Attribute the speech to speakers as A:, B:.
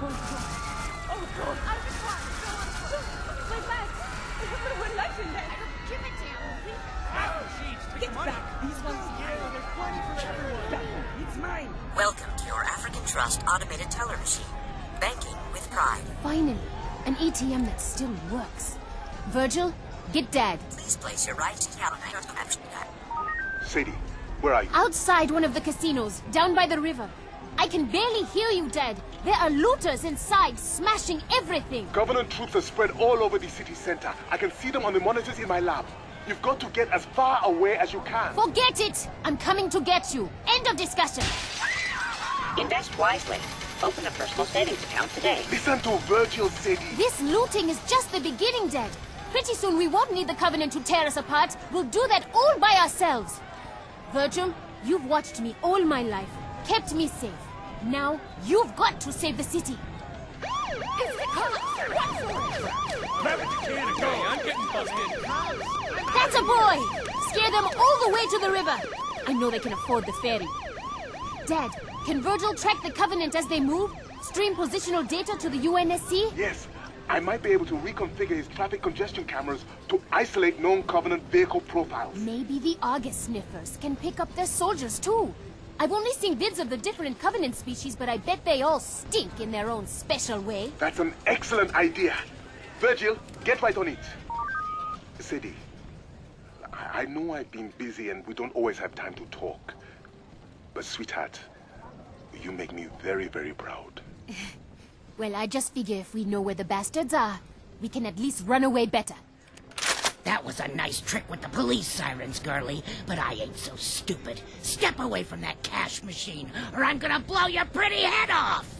A: Welcome to your African Trust automated teller machine. Banking with pride.
B: Finally, an ATM that still works. Vergil, get dead.
A: Please place your right
C: Sadie, where are you?
B: Outside one of the casinos, down by the river. I can barely hear you, Dad. There are looters inside, smashing everything.
C: Covenant troops are spread all over the city center. I can see them on the monitors in my lab. You've got to get as far away as you can.
B: Forget it! I'm coming to get you. End of discussion.
A: Invest wisely. Open a personal savings account today.
C: Listen to Vergil, Sadie.
B: This looting is just the beginning, Dad. Pretty soon we won't need the Covenant to tear us apart. We'll do that all by ourselves. Vergil, you've watched me all my life, kept me safe. Now, you've got to save the city.
D: it's the cops I'm getting busted.
B: That's a boy! Scare them all the way to the river. I know they can afford the ferry. Dad, can Vergil track the Covenant as they move? Stream positional data to the UNSC?
C: Yes, I might be able to reconfigure his traffic congestion cameras to isolate known Covenant vehicle profiles.
B: Maybe the Argus sniffers can pick up their soldiers too. I've only seen vids of the different Covenant species, but I bet they all stink in their own special way.
C: That's an excellent idea. Vergil, get right on it. Sadie, I I know I've been busy and we don't always have time to talk. But sweetheart, you make me very, very proud.
B: Well, I just figure if we know where the bastards are, we can at least run away better.
E: That was a nice trick with the police sirens, girlie, but I ain't so stupid. Step away from that cash machine, or I'm gonna blow your pretty head off!